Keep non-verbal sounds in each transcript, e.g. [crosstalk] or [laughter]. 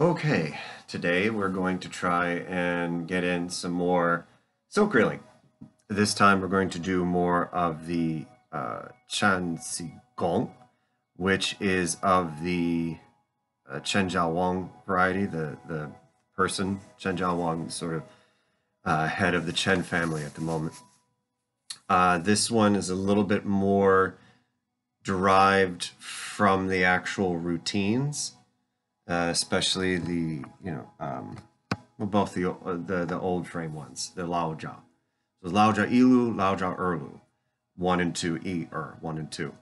Okay, today we're going to try and get in some more silk reeling. This time we're going to do more of the uh, Chan Si Gong, which is of the uh, Chen Xiao Wang variety, the, the person, Chen Xiao Wang, sort of uh, head of the Chen family at the moment. Uh, this one is a little bit more derived from the actual routines uh, especially the you know um, well, both the, uh, the the old frame ones, the Lao Jia. So Lao Jia Yilu, Lao Jia Erlu, one and two E er one and two.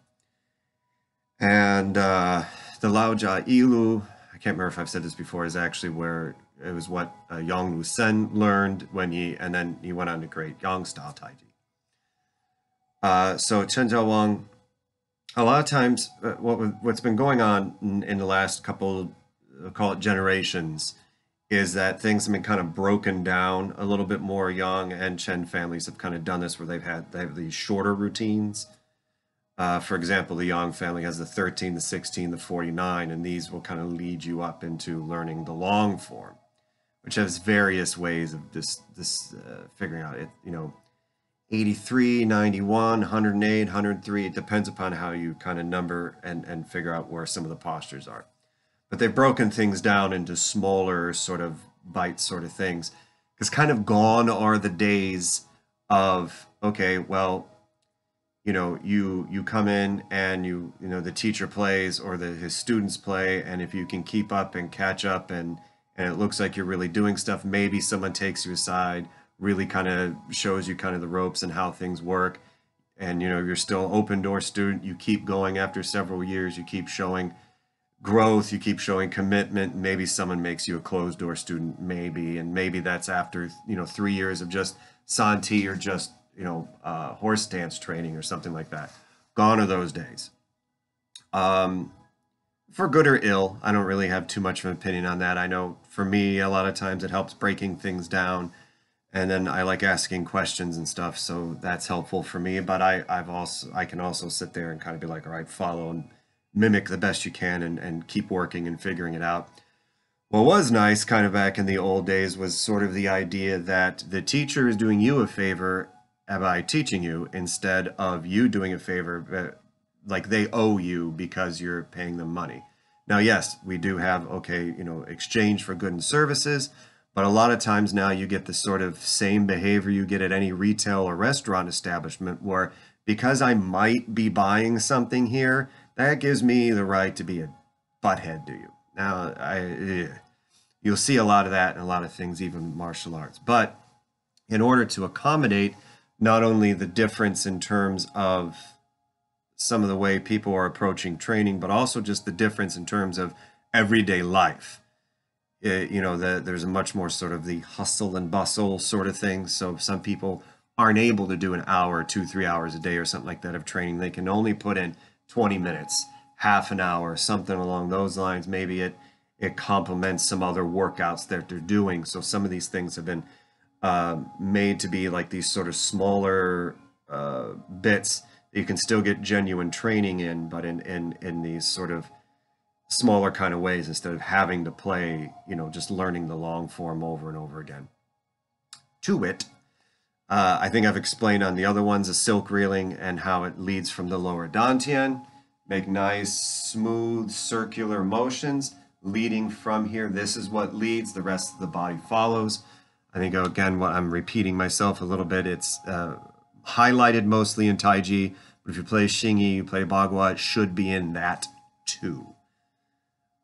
And uh, the Lao Jia Yilu, I can't remember if I've said this before, is actually where it was what uh, Yang Lu Sen learned when he, and then he went on to create Yang style Taiji. Uh, so Chen Xiao Wang, a lot of times, uh, what what's been going on in, in the last couple call it generations, is that things have been kind of broken down a little bit more. Yang and Chen families have kind of done this where they've had they have these shorter routines. Uh, for example, the Yang family has the 13, the 16, the 49, and these will kind of lead you up into learning the long form, which has various ways of this this uh, figuring out it. You know, 83, 91, 108, 103. It depends upon how you kind of number and and figure out where some of the postures are but they've broken things down into smaller sort of bite sort of things. Because kind of gone are the days of okay well you know you you come in and you you know the teacher plays or the his students play and if you can keep up and catch up and and it looks like you're really doing stuff maybe someone takes you aside really kind of shows you kind of the ropes and how things work. And you know you're still open door student you keep going after several years you keep showing growth you keep showing commitment maybe someone makes you a closed door student maybe and maybe that's after you know three years of just santi or just you know uh, horse stance training or something like that. Gone are those days. Um, for good or ill i don't really have too much of an opinion on that. I know for me a lot of times it helps breaking things down and then i like asking questions and stuff so that's helpful for me but i i've also i can also sit there and kind of be like all right follow and mimic the best you can and, and keep working and figuring it out. What was nice, kind of back in the old days, was sort of the idea that the teacher is doing you a favor by teaching you instead of you doing a favor, uh, like they owe you because you're paying them money. Now, yes, we do have, okay, you know, exchange for good and services, but a lot of times now you get the sort of same behavior you get at any retail or restaurant establishment where because I might be buying something here, that gives me the right to be a butthead to you. Now, I, eh, you'll see a lot of that in a lot of things, even martial arts. But in order to accommodate not only the difference in terms of some of the way people are approaching training, but also just the difference in terms of everyday life. It, eh, you know, the, there's a much more sort of the hustle and bustle sort of thing. So some people aren't able to do an hour, two, three hours a day or something like that of training. They can only put in 20 minutes, half an hour, something along those lines. Maybe it it complements some other workouts that they're doing. So some of these things have been uh, made to be like these sort of smaller uh, bits that you can still get genuine training in, but in in in these sort of smaller kind of ways instead of having to play, you know, just learning the long form over and over again. To it, uh, I think I've explained on the other ones the silk reeling and how it leads from the lower dantian. Make nice, smooth, circular motions leading from here. This is what leads, the rest of the body follows. I think, again, what I'm repeating myself a little bit, it's uh, highlighted mostly in Taiji, but if you play Xingyi, you play Bagua, it should be in that too.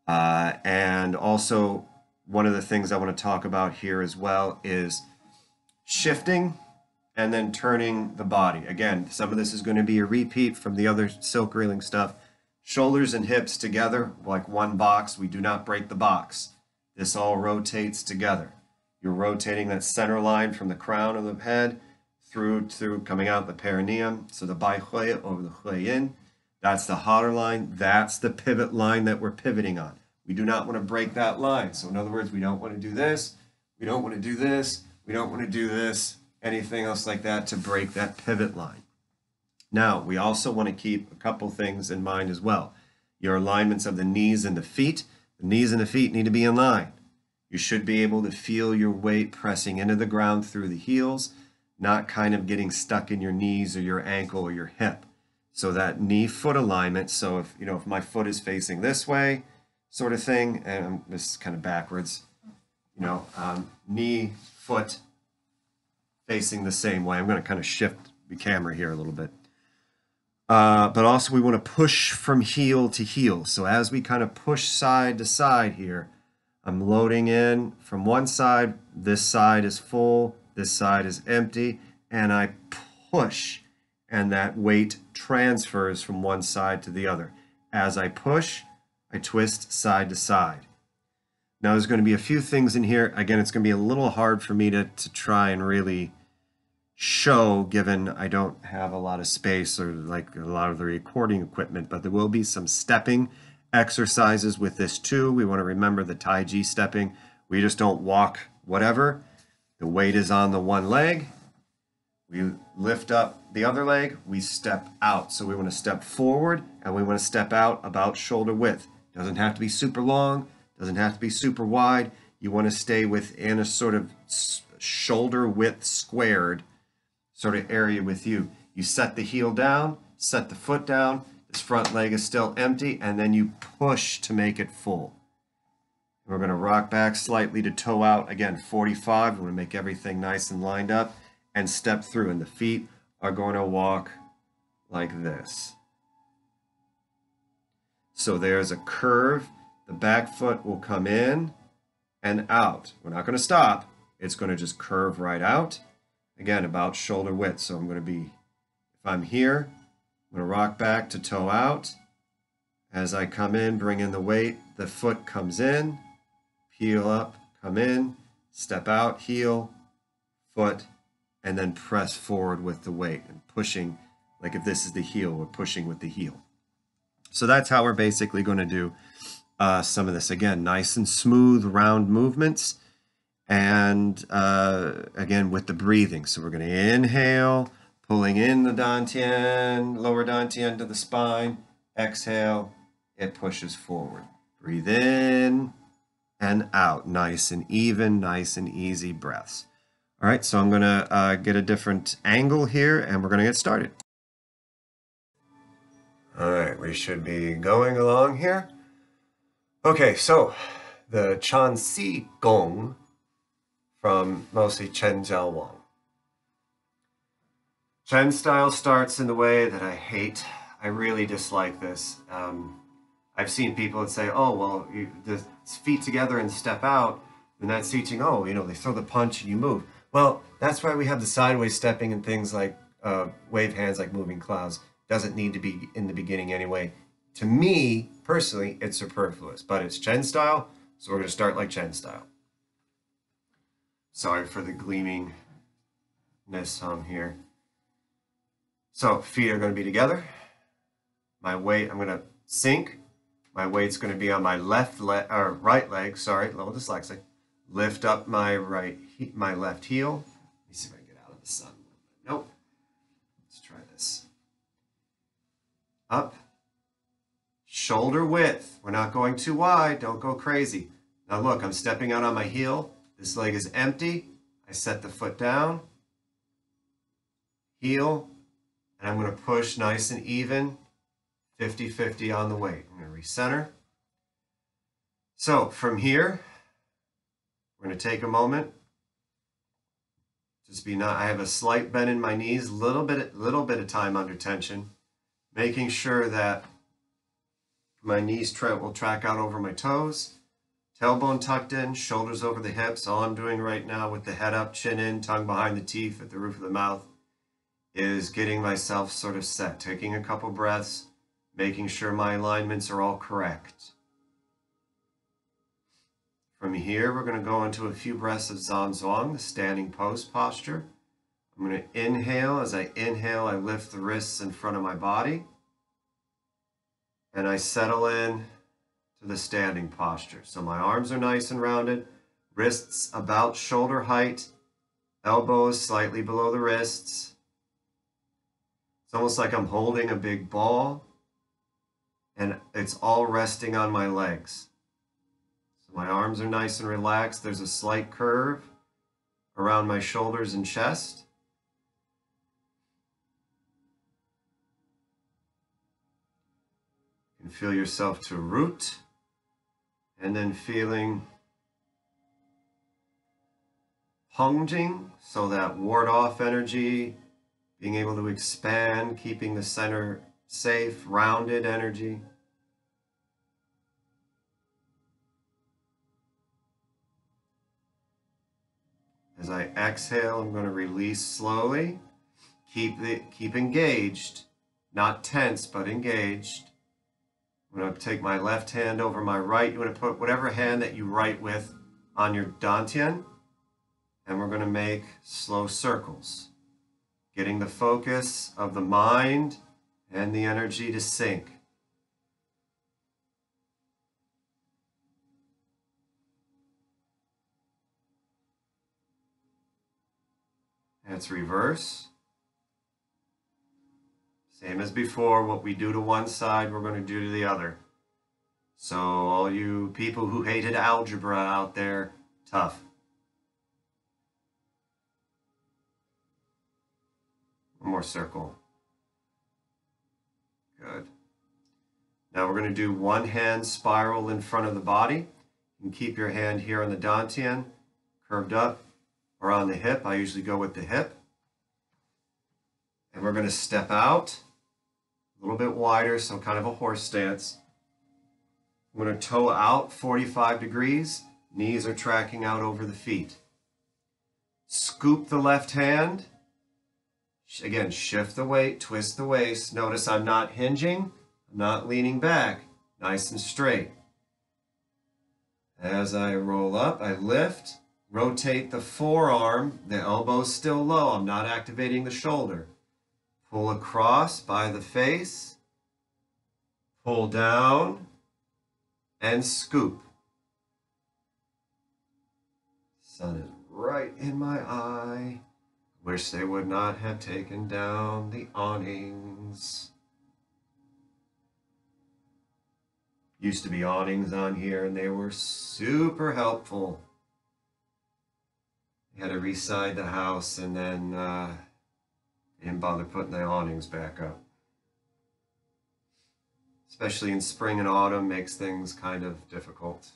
Uh, and also, one of the things I want to talk about here as well is shifting and then turning the body. Again, some of this is going to be a repeat from the other silk reeling stuff. Shoulders and hips together like one box. We do not break the box. This all rotates together. You're rotating that center line from the crown of the head through through coming out the perineum. So the bai hui over the hui yin. That's the hotter line. That's the pivot line that we're pivoting on. We do not want to break that line. So in other words, we don't want to do this. We don't want to do this. We don't want to do this anything else like that to break that pivot line. Now, we also want to keep a couple things in mind as well. Your alignments of the knees and the feet. The knees and the feet need to be in line. You should be able to feel your weight pressing into the ground through the heels, not kind of getting stuck in your knees or your ankle or your hip. So that knee foot alignment. So if you know if my foot is facing this way, sort of thing, and this is kind of backwards, you know, um, knee foot facing the same way. I'm going to kind of shift the camera here a little bit. Uh, but also we want to push from heel to heel. So as we kind of push side to side here, I'm loading in from one side, this side is full, this side is empty, and I push, and that weight transfers from one side to the other. As I push, I twist side to side. Now there's going to be a few things in here. Again, it's going to be a little hard for me to, to try and really show given I don't have a lot of space or like a lot of the recording equipment, but there will be some stepping exercises with this too. We want to remember the Tai Chi stepping. We just don't walk whatever. The weight is on the one leg. We lift up the other leg, we step out. So we want to step forward and we want to step out about shoulder width. Doesn't have to be super long, doesn't have to be super wide. You want to stay within a sort of shoulder width squared sort of area with you. You set the heel down, set the foot down, this front leg is still empty, and then you push to make it full. We're going to rock back slightly to toe out. Again, 45. We want to make everything nice and lined up and step through. And the feet are going to walk like this. So there's a curve. The back foot will come in and out. We're not going to stop. It's going to just curve right out again about shoulder width. So I'm going to be, if I'm here, I'm going to rock back to toe out. As I come in, bring in the weight, the foot comes in, peel up, come in, step out, heel, foot, and then press forward with the weight and pushing, like if this is the heel, we're pushing with the heel. So that's how we're basically going to do uh, some of this. Again, nice and smooth, round movements and uh, again with the breathing. So we're going to inhale, pulling in the dantian, lower dantian to the spine. Exhale, it pushes forward. Breathe in and out. Nice and even, nice and easy breaths. All right, so I'm going to uh, get a different angle here and we're going to get started. All right, we should be going along here. Okay, so the Chan Si Gong from mostly Chen Xiao Wang. Chen style starts in the way that I hate. I really dislike this. Um, I've seen people that say, oh, well, you, the feet together and step out, and that's teaching, oh, you know, they throw the punch and you move. Well, that's why we have the sideways stepping and things like uh, wave hands like moving clouds. Doesn't need to be in the beginning anyway. To me, personally, it's superfluous, but it's Chen style, so we're going to start like Chen style. Sorry for the gleamingness um, here. So feet are going to be together. My weight, I'm going to sink. My weight's going to be on my left leg or right leg. Sorry, a little dyslexic. Lift up my right, my left heel. Let me see if I can get out of the sun. Nope. Let's try this. Up. Shoulder width. We're not going too wide. Don't go crazy. Now look, I'm stepping out on my heel. This leg is empty. I set the foot down, heel, and I'm going to push nice and even, 50-50 on the weight. I'm going to recenter. So from here, we're going to take a moment. Just be not, I have a slight bend in my knees, little bit, a little bit of time under tension, making sure that my knees will track out over my toes. Tailbone tucked in, shoulders over the hips. All I'm doing right now with the head up, chin in, tongue behind the teeth at the roof of the mouth is getting myself sort of set, taking a couple breaths, making sure my alignments are all correct. From here, we're going to go into a few breaths of Zhanzhuang, the standing pose posture. I'm going to inhale. As I inhale, I lift the wrists in front of my body. And I settle in to the standing posture. So my arms are nice and rounded, wrists about shoulder height, elbows slightly below the wrists. It's almost like I'm holding a big ball and it's all resting on my legs. So my arms are nice and relaxed. There's a slight curve around my shoulders and chest. Can feel yourself to root and then feeling Honging, so that ward off energy, being able to expand, keeping the center safe, rounded energy. As I exhale, I'm going to release slowly. Keep the keep engaged, not tense, but engaged. I'm going to take my left hand over my right. You want to put whatever hand that you write with on your dantian and we're going to make slow circles, getting the focus of the mind and the energy to sink. That's reverse. Same as before, what we do to one side, we're going to do to the other. So all you people who hated algebra out there, tough. One more circle. Good. Now we're going to do one hand spiral in front of the body. You can keep your hand here on the dantian, curved up, or on the hip. I usually go with the hip. And we're going to step out a little bit wider, so kind of a horse stance. I'm going to toe out 45 degrees. Knees are tracking out over the feet. Scoop the left hand Again, shift the weight, twist the waist. Notice I'm not hinging, I'm not leaning back, nice and straight. As I roll up, I lift, rotate the forearm, the elbow's still low, I'm not activating the shoulder. Pull across by the face, pull down, and scoop. Sun is right in my eye. Wish they would not have taken down the awnings. Used to be awnings on here and they were super helpful. had to reside the house and then uh, didn't bother putting the awnings back up. Especially in spring and autumn makes things kind of difficult.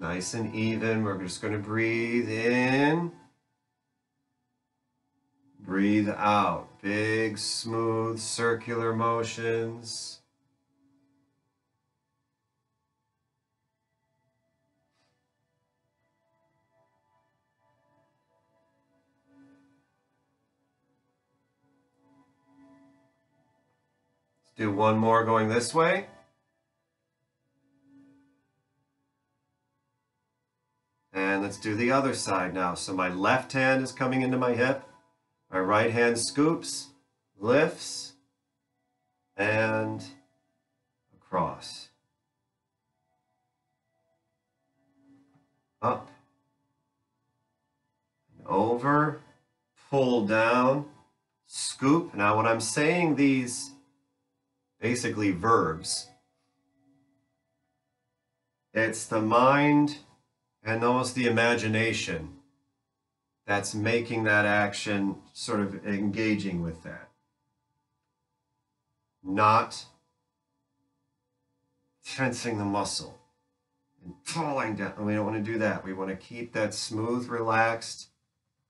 Nice and even. We're just going to breathe in. Breathe out. Big, smooth, circular motions. Do one more going this way. And let's do the other side now. So my left hand is coming into my hip. My right hand scoops, lifts, and across. Up, and over, pull down, scoop. Now when I'm saying these basically verbs, it's the mind and almost the imagination that's making that action sort of engaging with that. Not tensing the muscle and falling down. We don't want to do that. We want to keep that smooth, relaxed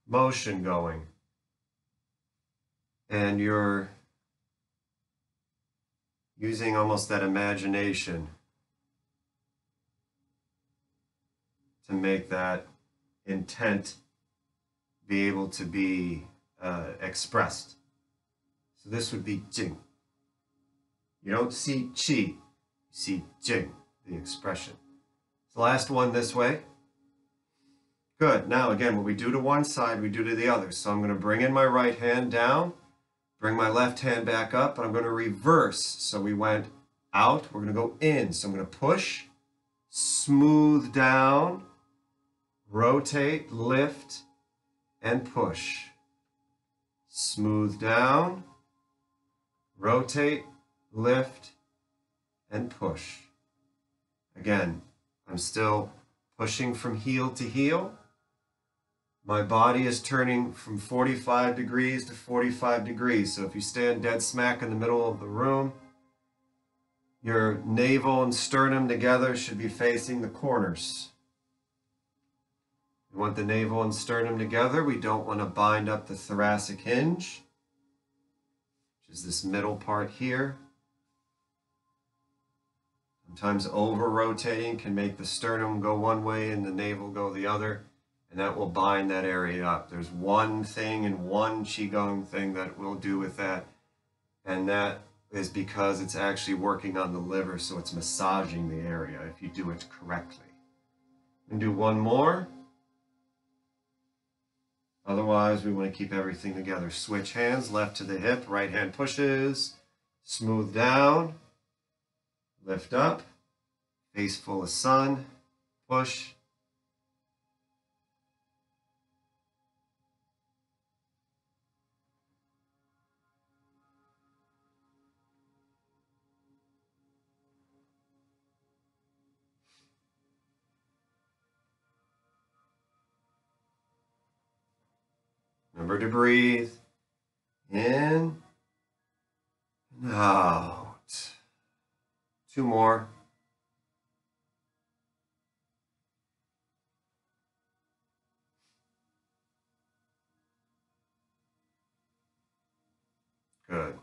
motion going. And you're using almost that imagination to make that intent be able to be uh, expressed. So this would be jing. You don't see chi, you see jing, the expression. The last one this way. Good. Now again, what we do to one side, we do to the other. So I'm going to bring in my right hand down, bring my left hand back up, and I'm going to reverse. So we went out, we're going to go in. So I'm going to push, smooth down, rotate, lift, and push. smooth down, rotate, lift, and push. Again, I'm still pushing from heel to heel. My body is turning from 45 degrees to 45 degrees. So if you stand dead smack in the middle of the room, your navel and sternum together should be facing the corners. We want the navel and sternum together. We don't want to bind up the thoracic hinge, which is this middle part here. Sometimes over rotating can make the sternum go one way and the navel go the other, and that will bind that area up. There's one thing and one Qigong thing that we'll do with that, and that is because it's actually working on the liver, so it's massaging the area if you do it correctly. And do one more. Otherwise, we want to keep everything together. Switch hands, left to the hip, right hand pushes, smooth down, lift up, face full of sun, push, Remember to breathe in and out. Two more. Good.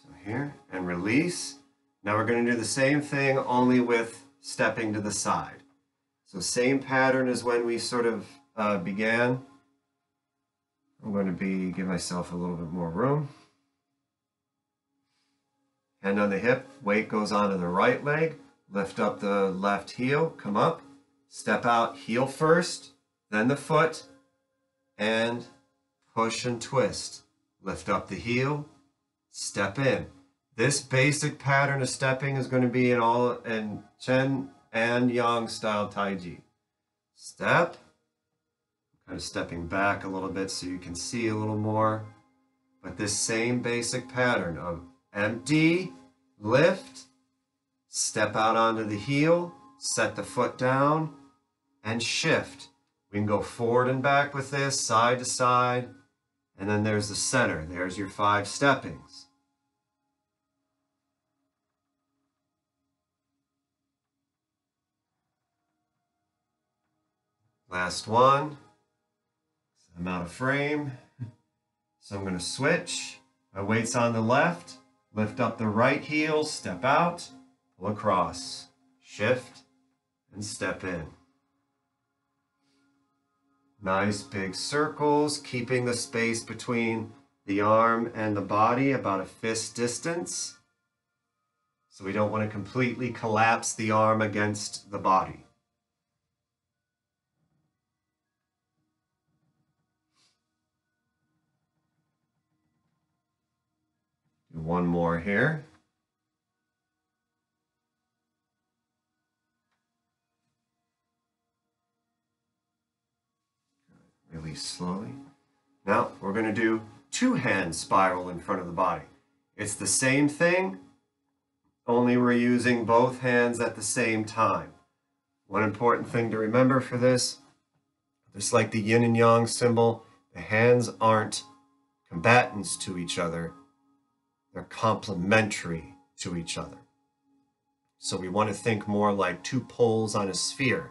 So here and release. Now we're going to do the same thing only with stepping to the side. So same pattern as when we sort of uh, began. I'm going to be give myself a little bit more room. Hand on the hip, weight goes onto the right leg. Lift up the left heel, come up, step out, heel first, then the foot, and push and twist. Lift up the heel, step in. This basic pattern of stepping is going to be in all in Chen and Yang style Tai Chi. Step, kind of stepping back a little bit so you can see a little more. But this same basic pattern of empty, lift, step out onto the heel, set the foot down, and shift. We can go forward and back with this, side to side, and then there's the center. There's your five steppings. Last one. I'm out of frame. So I'm going to switch. My weight's on the left. Lift up the right heel, step out, pull across, shift, and step in. Nice big circles, keeping the space between the arm and the body about a fist distance. So we don't want to completely collapse the arm against the body. One more here. Release slowly. Now we're going to do two hand spiral in front of the body. It's the same thing, only we're using both hands at the same time. One important thing to remember for this, just like the yin and yang symbol, the hands aren't combatants to each other. They're complementary to each other. So we want to think more like two poles on a sphere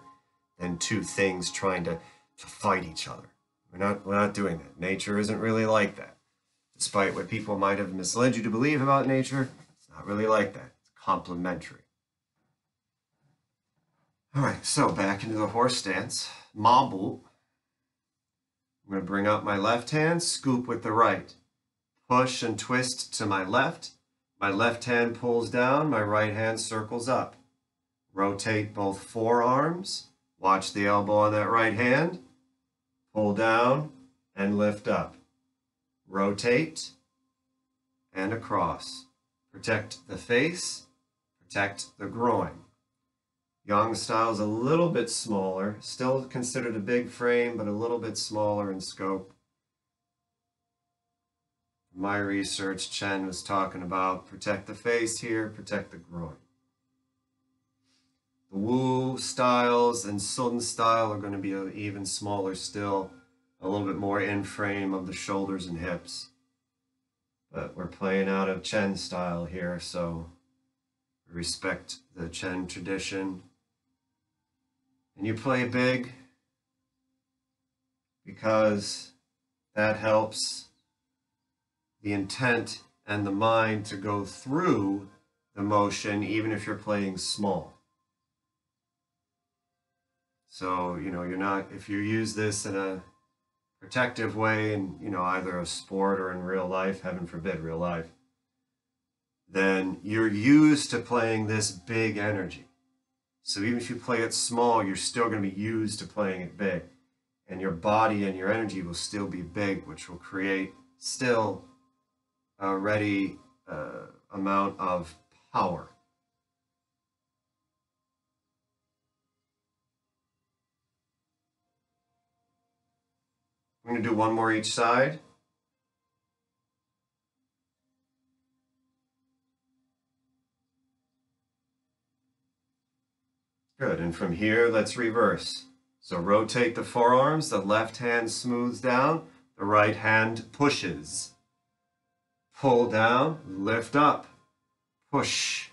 than two things trying to, to fight each other. We're not, we're not doing that. Nature isn't really like that. Despite what people might have misled you to believe about nature, it's not really like that. It's complementary. All right, so back into the horse stance. Mabu. I'm going to bring up my left hand, scoop with the right push and twist to my left. My left hand pulls down, my right hand circles up. Rotate both forearms. Watch the elbow on that right hand. Pull down and lift up. Rotate and across. Protect the face, protect the groin. Yang style is a little bit smaller, still considered a big frame, but a little bit smaller in scope. My research, Chen was talking about protect the face here, protect the groin. The Wu styles and Sun style are going to be even smaller still, a little bit more in frame of the shoulders and hips. But we're playing out of Chen style here, so respect the Chen tradition. And you play big because that helps the intent and the mind to go through the motion, even if you're playing small. So, you know, you're not, if you use this in a protective way in, you know, either a sport or in real life, heaven forbid, real life, then you're used to playing this big energy. So even if you play it small, you're still going to be used to playing it big. And your body and your energy will still be big, which will create still a ready uh, amount of power. I'm going to do one more each side. Good, and from here, let's reverse. So rotate the forearms, the left hand smooths down, the right hand pushes. Pull down, lift up, push.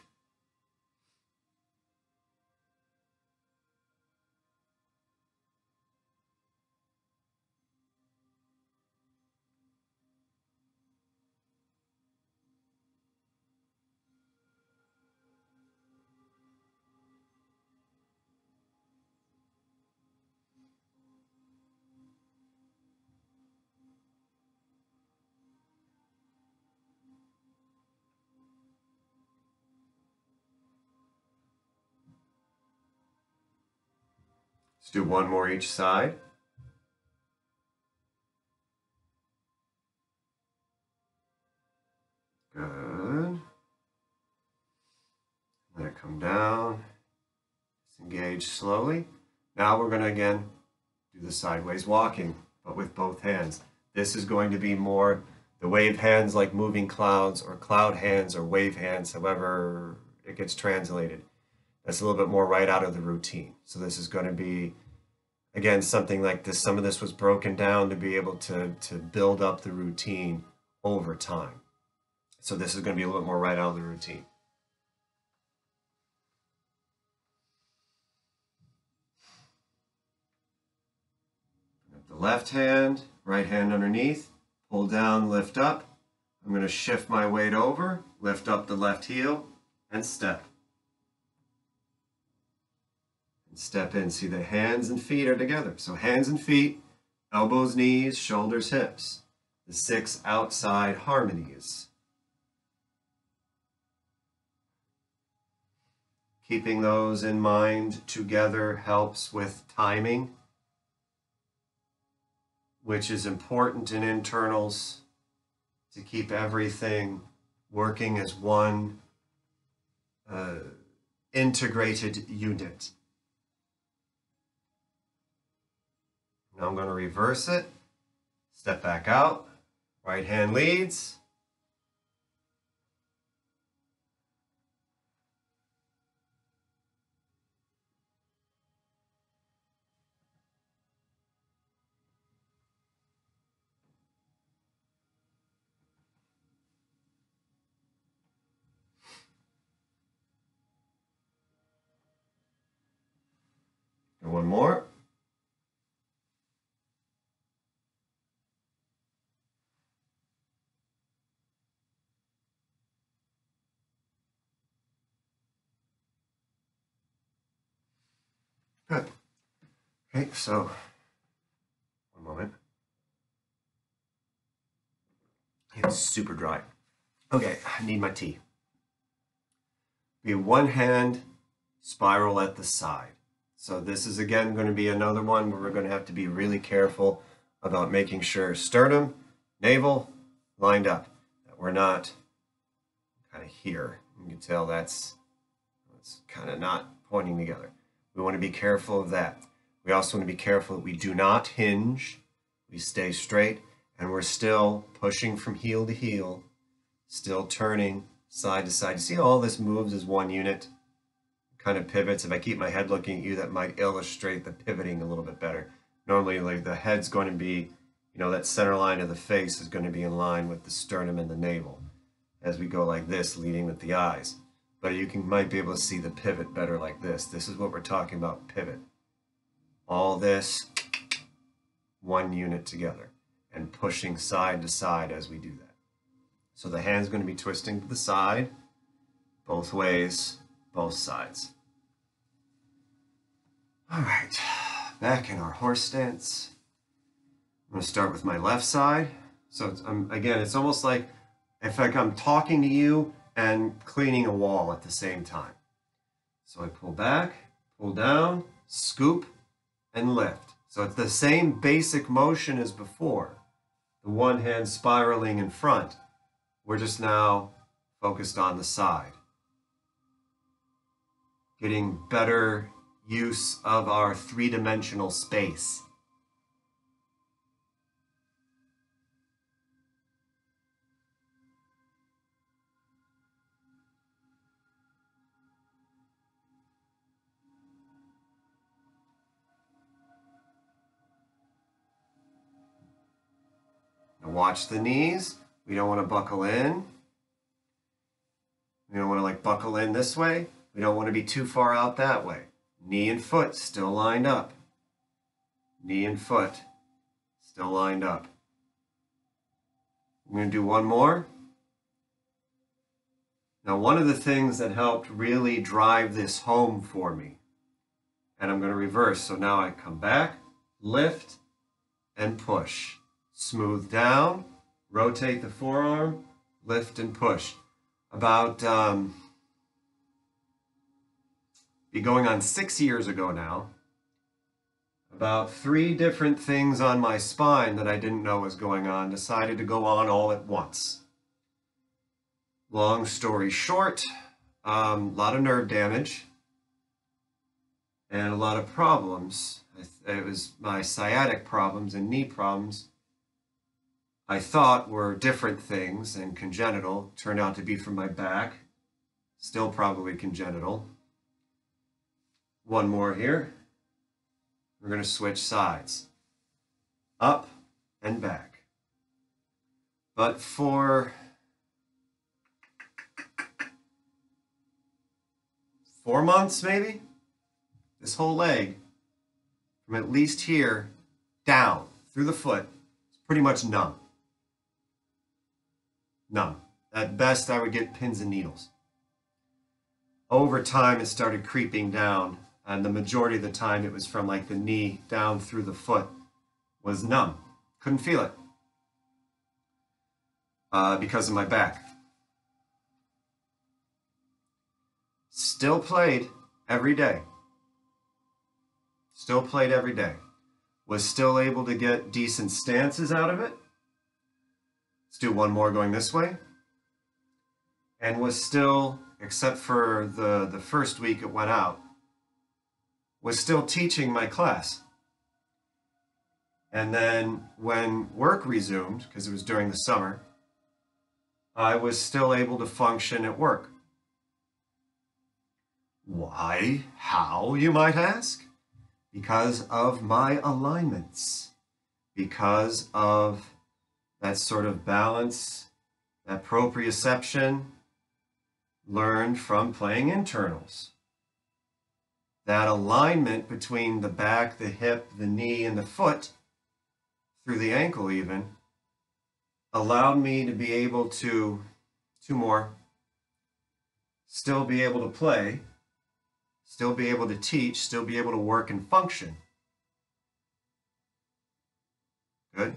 Let's do one more each side. Good. Let it come down. Disengage slowly. Now we're going to again do the sideways walking, but with both hands. This is going to be more the wave hands like moving clouds or cloud hands or wave hands, however it gets translated. That's a little bit more right out of the routine. So this is going to be, again, something like this. Some of this was broken down to be able to, to build up the routine over time. So this is going to be a little bit more right out of the routine. The left hand, right hand underneath, pull down, lift up. I'm going to shift my weight over, lift up the left heel, and step. Step in. See the hands and feet are together. So hands and feet, elbows, knees, shoulders, hips. The six outside harmonies. Keeping those in mind together helps with timing which is important in internals to keep everything working as one uh, integrated unit. Now I'm going to reverse it, step back out, right hand leads, one more. Okay, so one moment. It's super dry. Okay, I need my tea. Be one hand spiral at the side. So this is again going to be another one where we're going to have to be really careful about making sure sternum, navel lined up, that we're not kind of here. You can tell that's, that's kind of not pointing together. We want to be careful of that. We also want to be careful that we do not hinge. We stay straight And we're still pushing from heel to heel, still turning side to side. You see all this moves as one unit, kind of pivots. If I keep my head looking at you, that might illustrate the pivoting a little bit better. Normally, like the head's going to be, you know, that center line of the face is going to be in line with the sternum and the navel as we go like this, leading with the eyes. But you can might be able to see the pivot better like this. This is what we're talking about, pivot. All this, one unit together and pushing side to side as we do that. So the hand's going to be twisting to the side, both ways, both sides. All right, back in our horse stance. I'm going to start with my left side. So it's, um, again, it's almost like if like I'm talking to you and cleaning a wall at the same time. So I pull back, pull down, scoop, and lift. So it's the same basic motion as before. The one hand spiraling in front. We're just now focused on the side. Getting better use of our three-dimensional space. Now watch the knees. We don't want to buckle in. We don't want to like buckle in this way. We don't want to be too far out that way. Knee and foot still lined up. Knee and foot still lined up. I'm going to do one more. Now, one of the things that helped really drive this home for me, and I'm going to reverse. So now I come back, lift, and push. Smooth down, rotate the forearm, lift and push. About, um, be going on six years ago now, about three different things on my spine that I didn't know was going on decided to go on all at once. Long story short, a um, lot of nerve damage and a lot of problems. It was my sciatic problems and knee problems I thought were different things and congenital turned out to be from my back. Still probably congenital. One more here. We're going to switch sides. Up and back. But for four months maybe, this whole leg, from at least here down through the foot, is pretty much numb. None. At best, I would get pins and needles. Over time, it started creeping down, and the majority of the time, it was from like the knee down through the foot, was numb. Couldn't feel it uh, because of my back. Still played every day. Still played every day. Was still able to get decent stances out of it Let's do one more going this way. And was still, except for the, the first week it went out, was still teaching my class. And then when work resumed, because it was during the summer, I was still able to function at work. Why? How, you might ask? Because of my alignments. Because of that sort of balance, that proprioception learned from playing internals. That alignment between the back, the hip, the knee, and the foot, through the ankle even, allowed me to be able to, two more, still be able to play, still be able to teach, still be able to work and function. Good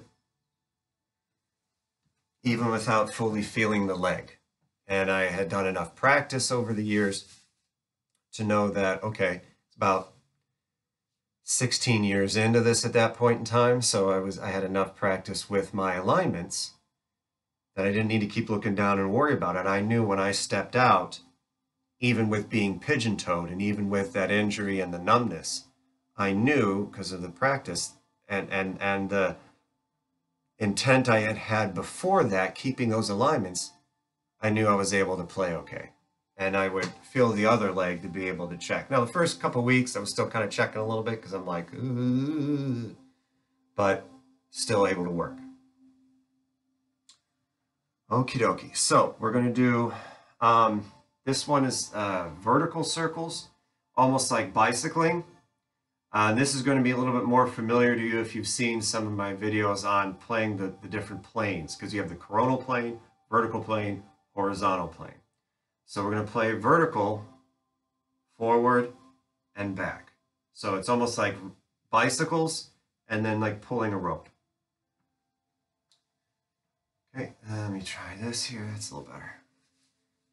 even without fully feeling the leg. And I had done enough practice over the years to know that, okay, it's about 16 years into this at that point in time. So I was, I had enough practice with my alignments that I didn't need to keep looking down and worry about it. I knew when I stepped out, even with being pigeon toed and even with that injury and the numbness, I knew because of the practice and, and, and the, intent I had had before that, keeping those alignments, I knew I was able to play okay. And I would feel the other leg to be able to check. Now, the first couple weeks, I was still kind of checking a little bit because I'm like, but still able to work. Okie dokie. So we're going to do, um, this one is uh, vertical circles, almost like bicycling. Uh, this is going to be a little bit more familiar to you if you've seen some of my videos on playing the, the different planes, because you have the coronal plane, vertical plane, horizontal plane. So we're going to play vertical, forward, and back. So it's almost like bicycles and then like pulling a rope. Okay, let me try this here. That's a little better.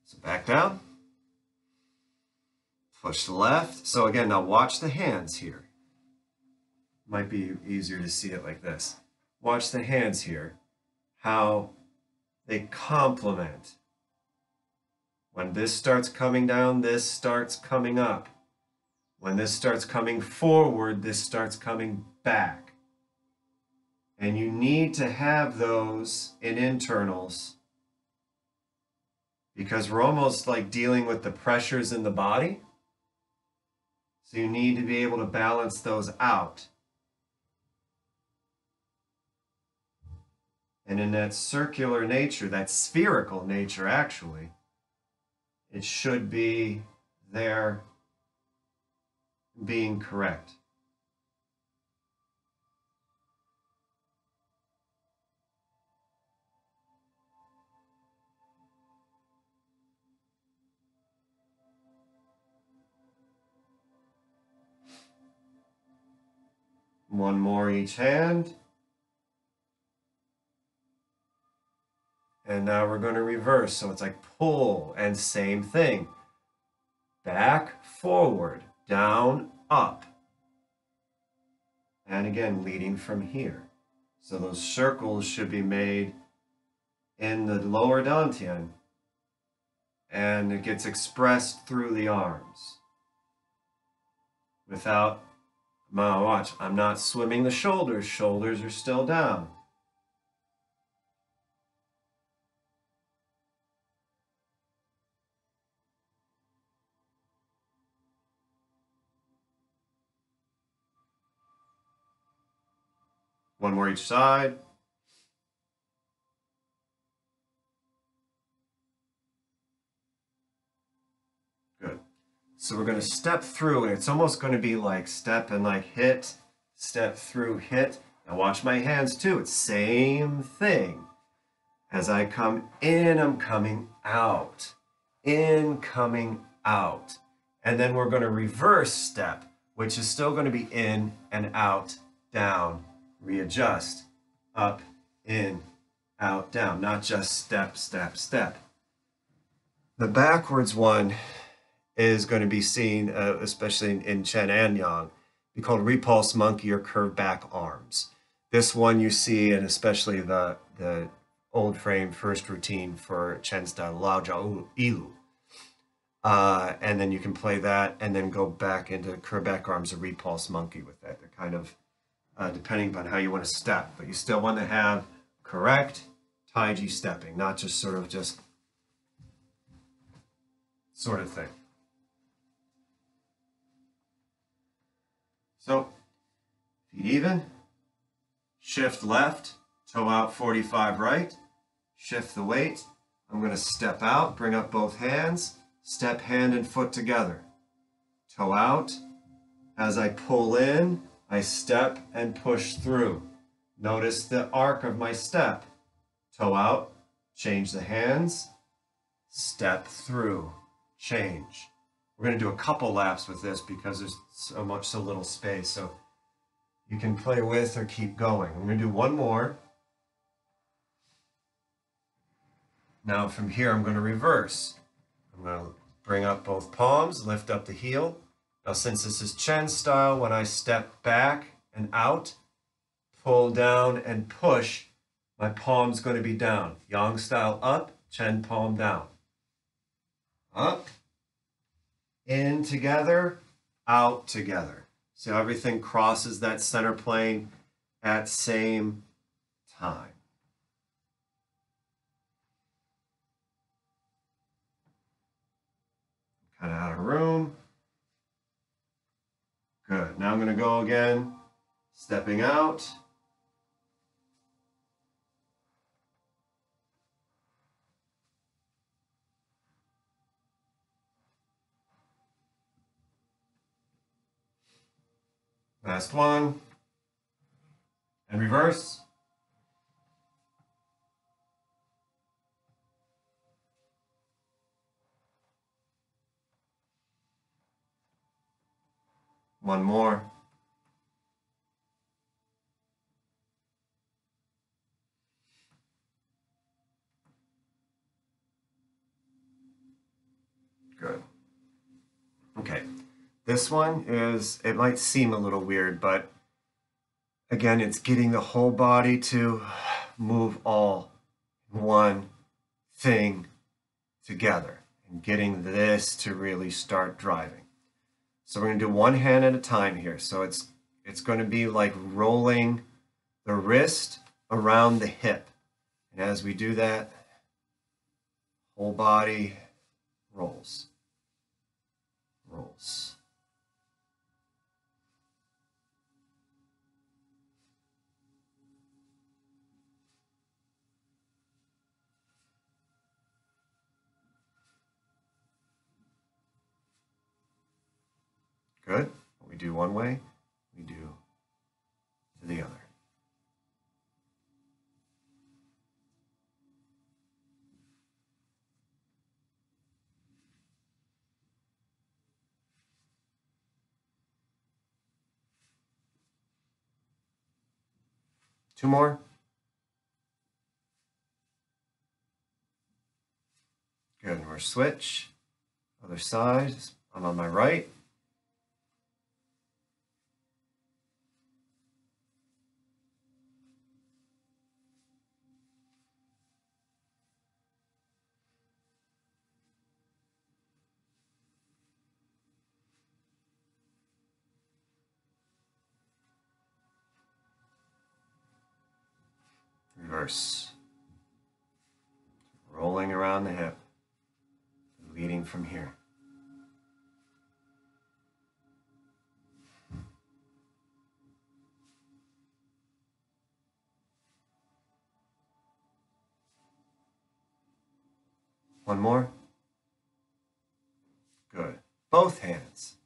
So back down. Push the left. So again, now watch the hands here. Might be easier to see it like this. Watch the hands here. How they complement. When this starts coming down, this starts coming up. When this starts coming forward, this starts coming back. And you need to have those in internals because we're almost like dealing with the pressures in the body. So you need to be able to balance those out. And in that circular nature, that spherical nature, actually, it should be there being correct. One more each hand. And now we're going to reverse. So it's like pull and same thing. Back, forward, down, up. And again, leading from here. So those circles should be made in the lower dantian and it gets expressed through the arms without now watch, I'm not swimming the shoulders. Shoulders are still down. One more each side. Good. So we're going to step through, and it's almost going to be like step and like hit, step through, hit. Now watch my hands too. It's same thing. As I come in, I'm coming out. In, coming out. And then we're going to reverse step, which is still going to be in and out, down, readjust, up, in, out, down, not just step, step, step. The backwards one is going to be seen, uh, especially in, in Chen and Yang, be called repulse monkey or curved back arms. This one you see, and especially the, the old frame first routine for Chen style, Lao Jiao Ilu. Uh, and then you can play that and then go back into curved back arms or repulse monkey with that. They're kind of uh, depending upon how you want to step, but you still want to have correct Taiji stepping, not just sort of just sort of thing. So feet even, shift left, toe out 45 right, shift the weight. I'm going to step out, bring up both hands, step hand and foot together. Toe out. As I pull in, I step and push through. Notice the arc of my step. Toe out, change the hands, step through, change. We're going to do a couple laps with this because there's so much, so little space. So you can play with or keep going. I'm going to do one more. Now from here, I'm going to reverse. I'm going to bring up both palms, lift up the heel. Now since this is Chen style, when I step back and out, pull down and push, my palm's going to be down. Yang style up, Chen palm down. Up, in together, out together. So everything crosses that center plane at same time. Kind of out of room. Good. Now I'm going to go again, stepping out. Last one. And reverse. One more. Good. Okay. This one is, it might seem a little weird, but again, it's getting the whole body to move all one thing together and getting this to really start driving. So we're going to do one hand at a time here. So it's it's going to be like rolling the wrist around the hip. And as we do that, whole body rolls. Rolls. Good. We do one way, we do to the other. Two more. Good. And we're switch. Other side. I'm on my right. Rolling around the hip, leading from here. One more. Good. Both hands.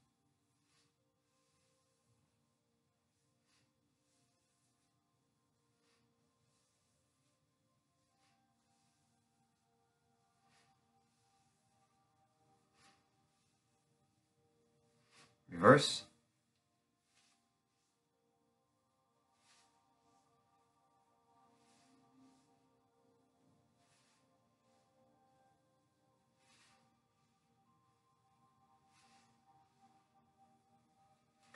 Reverse.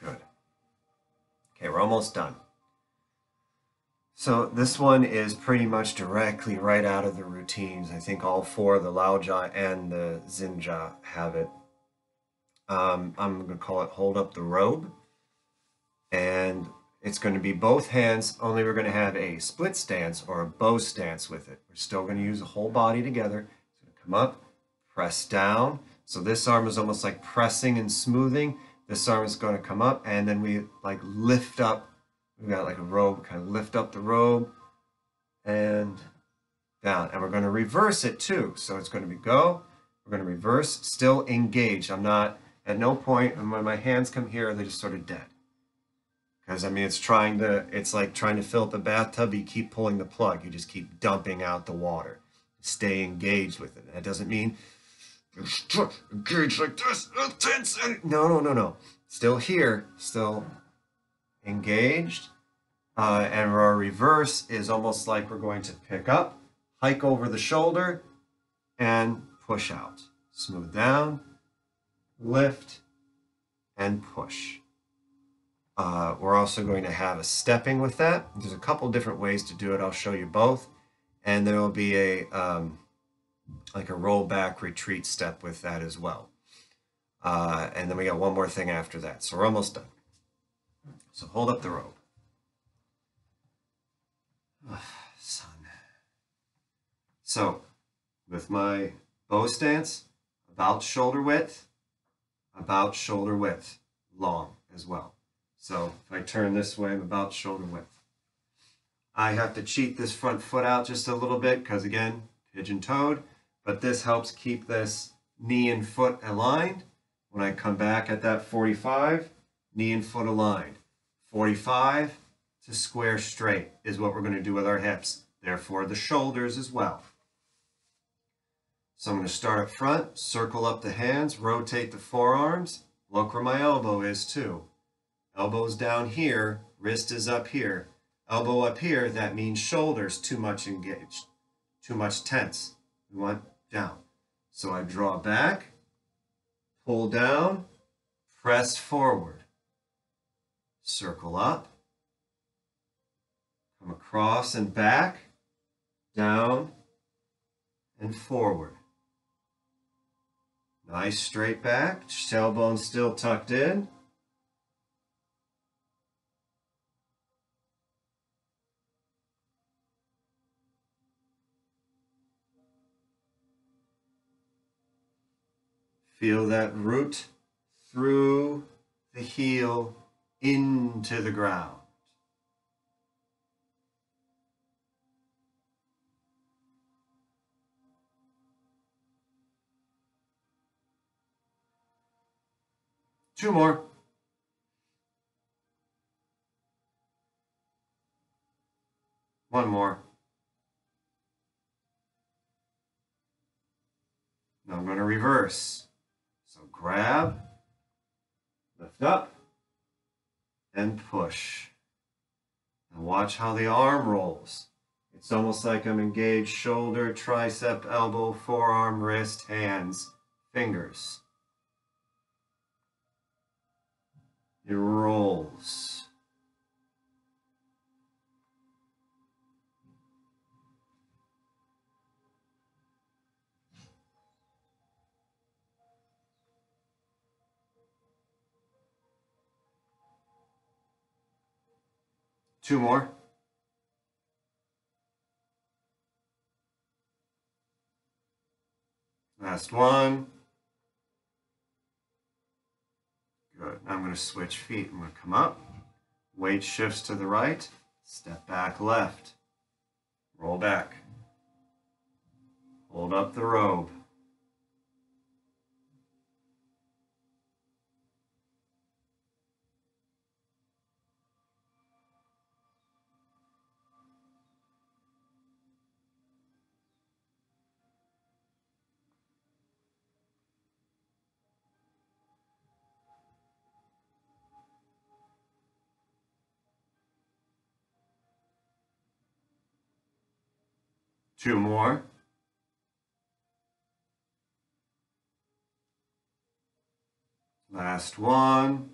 Good. Okay, we're almost done. So this one is pretty much directly right out of the routines. I think all four, the Laojia and the Xinjia, have it. Um, I'm going to call it hold up the robe. And it's going to be both hands, only we're going to have a split stance or a bow stance with it. We're still going to use the whole body together. It's going to come up, press down. So this arm is almost like pressing and smoothing. This arm is going to come up and then we like lift up. We've got like a robe, kind of lift up the robe and down. And we're going to reverse it too. So it's going to be go. We're going to reverse, still engage. I'm not at no point, and when my hands come here, they're just sort of dead. Because, I mean, it's trying to, it's like trying to fill up the bathtub. You keep pulling the plug. You just keep dumping out the water. Stay engaged with it. That doesn't mean you're engaged like this, intense. No, no, no, no. Still here, still engaged. Uh, and our reverse is almost like we're going to pick up, hike over the shoulder, and push out. Smooth down, lift, and push. Uh, we're also going to have a stepping with that. There's a couple different ways to do it. I'll show you both. And there will be a um, like a roll back retreat step with that as well. Uh, and then we got one more thing after that. So we're almost done. So hold up the rope. [sighs] Sun. So with my bow stance, about shoulder width, about shoulder width, long as well. So if I turn this way, I'm about shoulder width. I have to cheat this front foot out just a little bit because again, pigeon toed, but this helps keep this knee and foot aligned. When I come back at that 45, knee and foot aligned. 45 to square straight is what we're going to do with our hips. Therefore, the shoulders as well. So I'm going to start up front, circle up the hands, rotate the forearms. Look where my elbow is too. Elbow's down here, wrist is up here. Elbow up here, that means shoulders too much engaged, too much tense. We want down. So I draw back, pull down, press forward, circle up, come across and back, down, and forward. Nice straight back, tailbone still tucked in. Feel that root through the heel into the ground. Two more. One more. Now I'm going to reverse. So grab, lift up, and push. And watch how the arm rolls. It's almost like I'm engaged shoulder, tricep, elbow, forearm, wrist, hands, fingers. It rolls. Two more. Last one. I'm going to switch feet. I'm going to come up. Weight shifts to the right. Step back left. Roll back. Hold up the robe. Two more. Last one.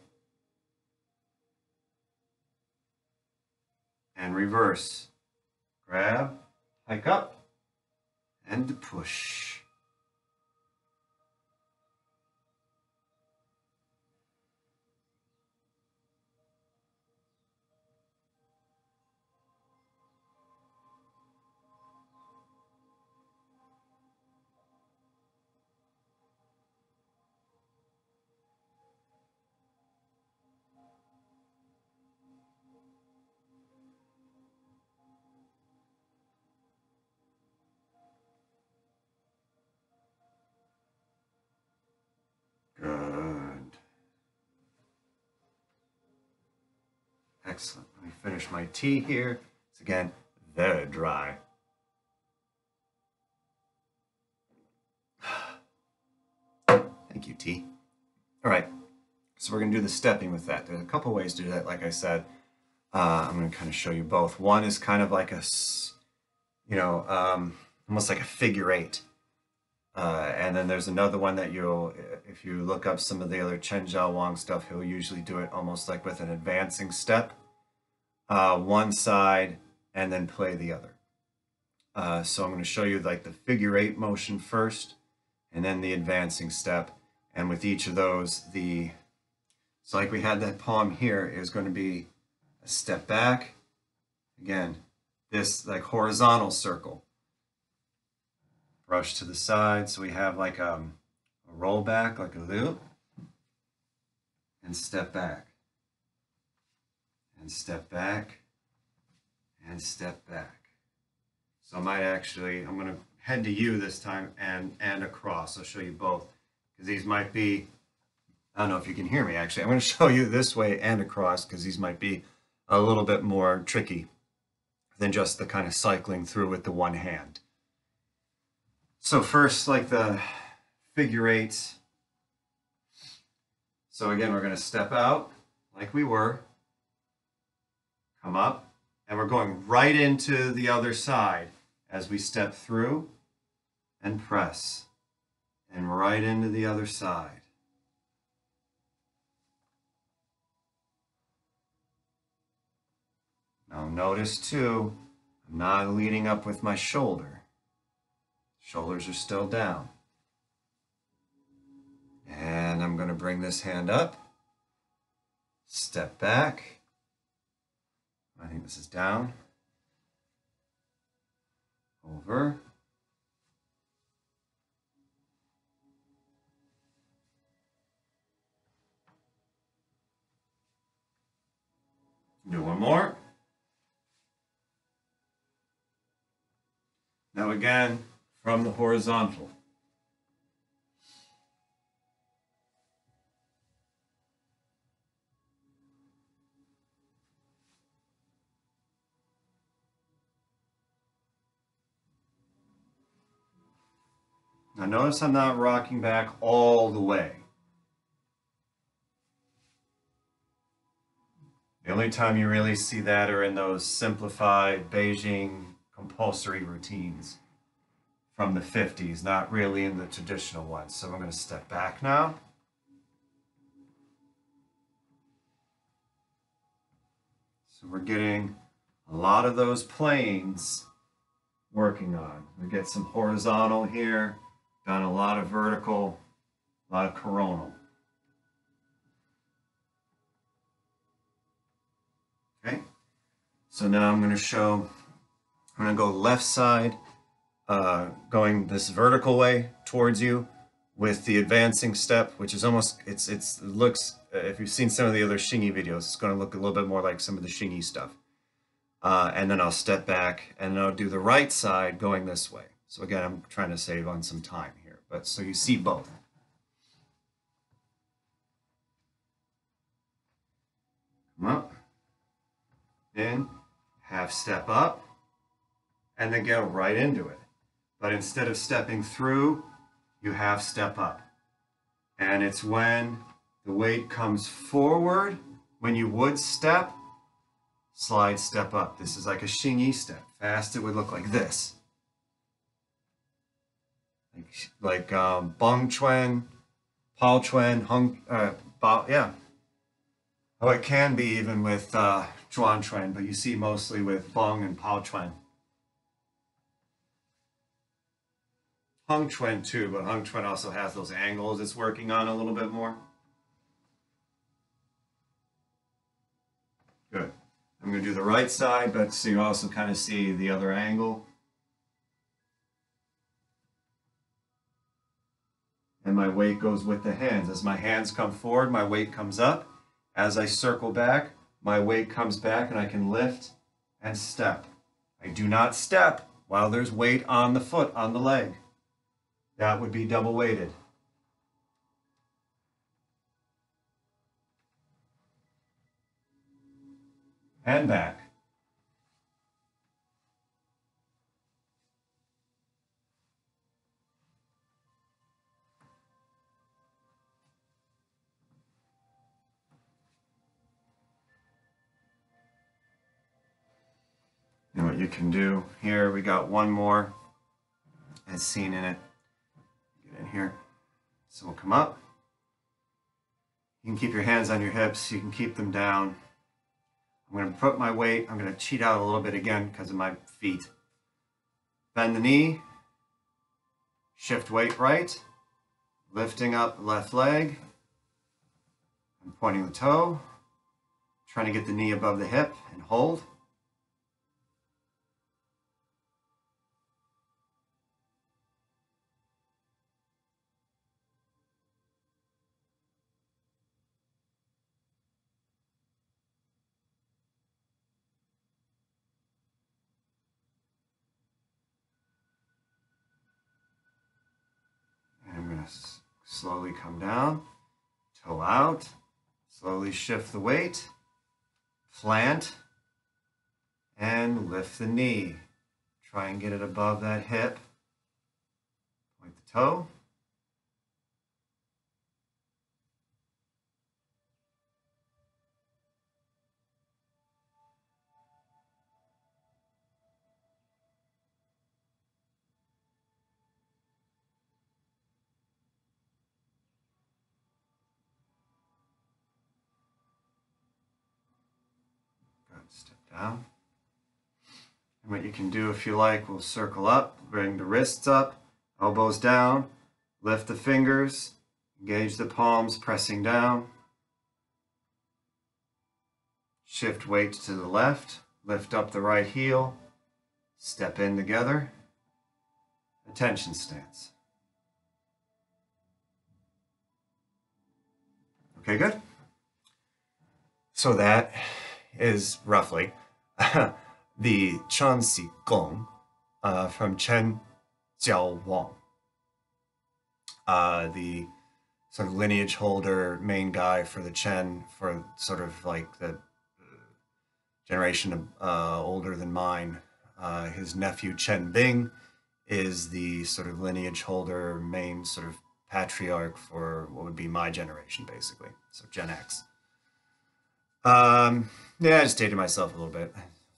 And reverse. Grab, hike up, and push. Excellent. Let me finish my tea here. It's again very dry. [sighs] Thank you, tea. All right. So we're going to do the stepping with that. There's a couple ways to do that. Like I said, uh, I'm going to kind of show you both. One is kind of like a, you know, um, almost like a figure eight. Uh, and then there's another one that you'll, if you look up some of the other Chen Xiao Wang stuff, he'll usually do it almost like with an advancing step, uh, one side, and then play the other. Uh, so I'm going to show you like the figure eight motion first, and then the advancing step. And with each of those, the, so like we had that palm here is going to be a step back. Again, this like horizontal circle brush to the side. So we have like um, a roll back, like a loop, and step back. And step back and step back. So I might actually, I'm going to head to you this time and, and across. I'll show you both because these might be, I don't know if you can hear me actually. I'm going [laughs] to show you this way and across because these might be a little bit more tricky than just the kind of cycling through with the one hand. So first, like the figure eight. So again, we're going to step out like we were, come up, and we're going right into the other side as we step through and press and right into the other side. Now notice too, I'm not leading up with my shoulder. Shoulders are still down. And I'm going to bring this hand up, step back. I think this is down, over, Do one more. Now again, from the horizontal. Now notice I'm not rocking back all the way. The only time you really see that are in those simplified Beijing compulsory routines from the 50s, not really in the traditional ones. So I'm going to step back now. So we're getting a lot of those planes working on. We get some horizontal here, done a lot of vertical, a lot of coronal. Okay, so now I'm going to show I'm going to go left side, uh, going this vertical way towards you with the advancing step, which is almost, it's, it's, it looks, if you've seen some of the other Xingyi videos, it's going to look a little bit more like some of the Xingyi stuff. Uh, and then I'll step back and I'll do the right side going this way. So again, I'm trying to save on some time here, but so you see both. Come up, in, half step up, and then go right into it. But instead of stepping through, you half step up. And it's when the weight comes forward, when you would step, slide step up. This is like a Xingyi step. Fast, it would look like this. Like, um, Beng Chuan, Pao Chuan, Heng, uh, Bao, yeah. Oh, it can be even with uh, Zuan Chuan, but you see mostly with Beng and Pao Chuan. Heng Chuan too, but Heng Chuan also has those angles it's working on a little bit more. Good. I'm going to do the right side, but so you also kind of see the other angle. And my weight goes with the hands. As my hands come forward, my weight comes up. As I circle back, my weight comes back and I can lift and step. I do not step while there's weight on the foot, on the leg. That would be double weighted. And back. Can do here, we got one more as seen in it Get in here. So we'll come up. You can keep your hands on your hips. You can keep them down. I'm going to put my weight. I'm going to cheat out a little bit again because of my feet. Bend the knee. Shift weight right. Lifting up left leg. I'm pointing the toe. Trying to get the knee above the hip and hold. Slowly come down, toe out, slowly shift the weight, plant, and lift the knee. Try and get it above that hip. Point the toe. Down. And what you can do if you like, we'll circle up, bring the wrists up, elbows down, lift the fingers, engage the palms, pressing down. Shift weight to the left, lift up the right heel, step in together. Attention stance. Okay, good. So that is roughly [laughs] the Chan Si Gong uh, from Chen Xiao Wang, uh, the sort of lineage holder, main guy for the Chen, for sort of like the generation uh, older than mine. Uh, his nephew Chen Bing is the sort of lineage holder, main sort of patriarch for what would be my generation, basically. So Gen X. Um, yeah, I just dated myself a little bit.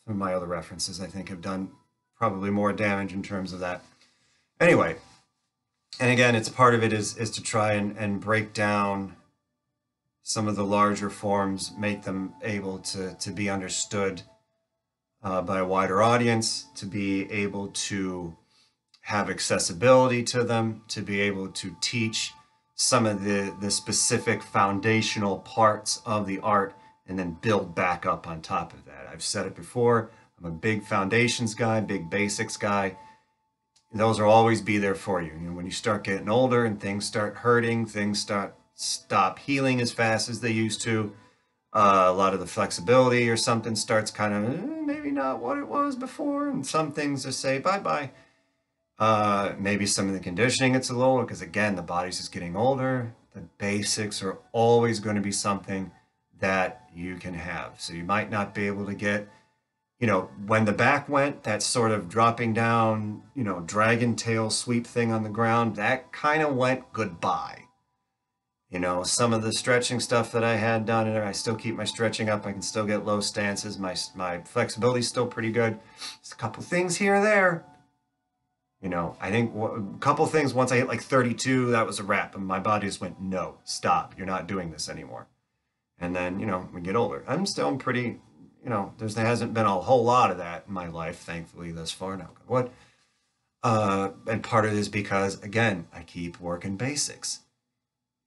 Some of my other references, I think, have done probably more damage in terms of that. Anyway, and again, it's part of it is is to try and, and break down some of the larger forms, make them able to, to be understood uh, by a wider audience, to be able to have accessibility to them, to be able to teach some of the, the specific foundational parts of the art and then build back up on top of that. I've said it before, I'm a big foundations guy, big basics guy. Those will always be there for you. You know, when you start getting older and things start hurting, things start stop healing as fast as they used to. Uh, a lot of the flexibility or something starts kind of eh, maybe not what it was before, and some things just say bye bye. Uh, maybe some of the conditioning gets a little because again the body's just getting older. The basics are always going to be something that you can have. So you might not be able to get, you know, when the back went, that sort of dropping down, you know, dragon tail sweep thing on the ground, that kind of went goodbye you know, some of the stretching stuff that I had done, and I still keep my stretching up. I can still get low stances. My my flexibility is still pretty good. Just a couple things here or there. You know, I think a couple things. Once I hit like 32, that was a wrap, and my body just went, "No, stop! You're not doing this anymore." And then, you know, we get older. I'm still pretty. You know, there's there hasn't been a whole lot of that in my life, thankfully, thus far. Now, what? Uh, and part of it is because again, I keep working basics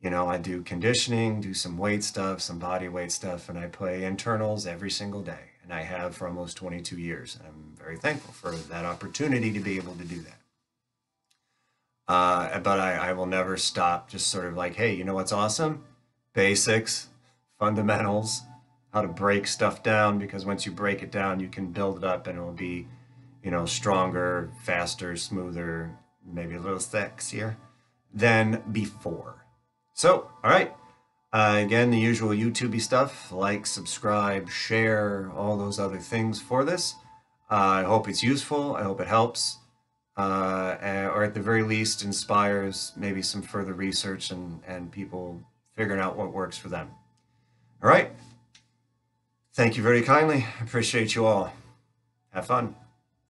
you know, I do conditioning, do some weight stuff, some body weight stuff, and I play internals every single day. And I have for almost 22 years. I'm very thankful for that opportunity to be able to do that. Uh, but I, I will never stop just sort of like, hey, you know what's awesome? Basics, fundamentals, how to break stuff down, because once you break it down, you can build it up and it'll be, you know, stronger, faster, smoother, maybe a little sexier than before. So, all right. Uh, again, the usual YouTubey stuff, like, subscribe, share, all those other things for this. Uh, I hope it's useful. I hope it helps. Uh, or at the very least inspires maybe some further research and, and people figuring out what works for them. All right. Thank you very kindly. Appreciate you all. Have fun.